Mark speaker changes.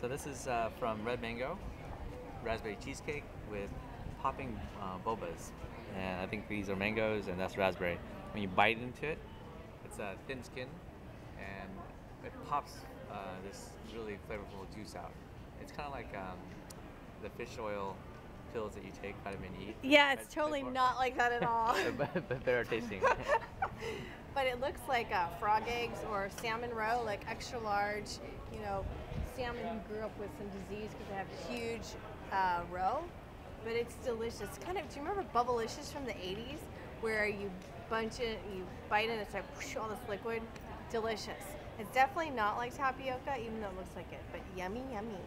Speaker 1: So this is uh, from Red Mango, raspberry cheesecake with popping uh, bobas. And I think these are mangoes and that's raspberry. When you bite into it, it's a thin skin and it pops uh, this really flavorful juice out. It's kind of like um, the fish oil pills that you take, vitamin E.
Speaker 2: Yeah, it's totally not like that at all.
Speaker 1: but, but better tasting.
Speaker 2: but it looks like uh, frog eggs or salmon roe, like extra large. You know, salmon who grew up with some disease because they have huge uh, roe. But it's delicious. Kind of. Do you remember Bubblicious from the '80s, where you bunch it, you bite it, and it's like whoosh, all this liquid? Delicious. It's definitely not like tapioca, even though it looks like it. But yummy, yummy.